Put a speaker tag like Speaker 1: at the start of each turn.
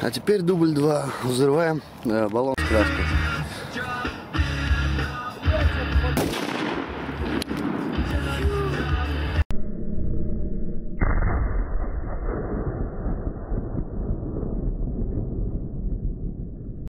Speaker 1: А теперь дубль два. Взрываем э, баллон с краской.